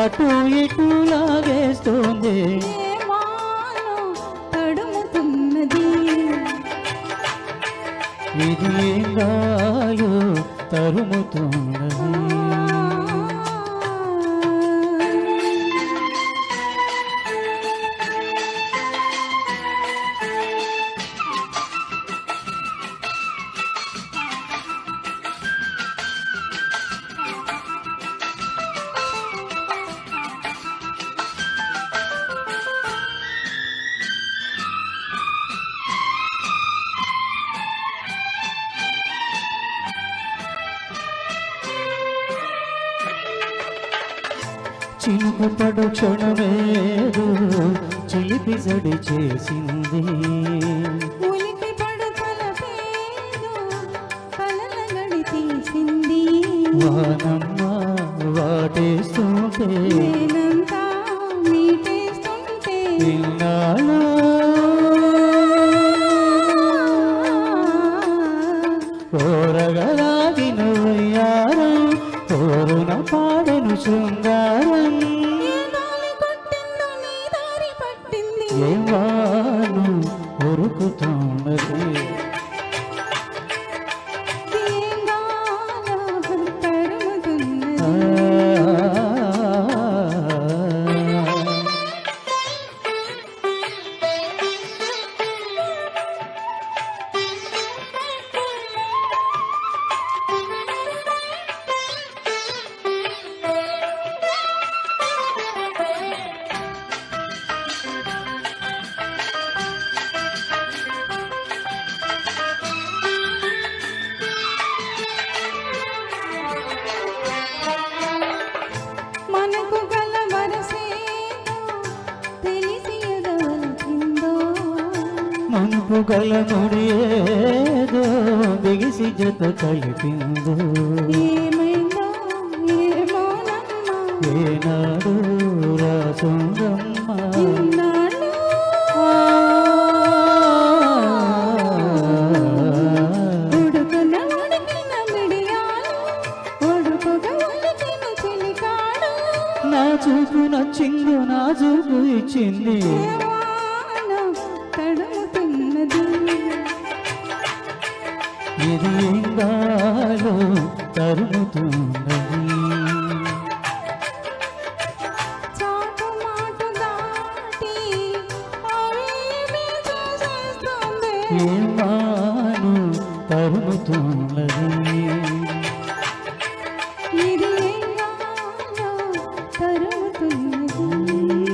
అటు ఇటు లాగేస్తుంది. తడుముతున్నది? ఇది తరుముతున్నది. చినుకు పడు క్షణమేదు చిలిపి జడి చేసింది. వానమ్మ వాటేస్తుంటే నేనంతా మీటేస్తుంటే విన్నాను? కోరగలాగిన వయ్యారం కోరున పాడను శృంగారం ఉరుకుతున్నది ఏం గాలో తడుముతున్నది ఆ. మనుపు గల నుడియేదో బిగిసి జత కలిపిందో ఏనాడు రాసుందమ్మ నా చూపు నచ్చింది నా చూపు ఇచ్చింది. ఇది అవేమి చేసేస్తుంది ఏమాను ఇది ఏంగాలో తరుగుతున్నది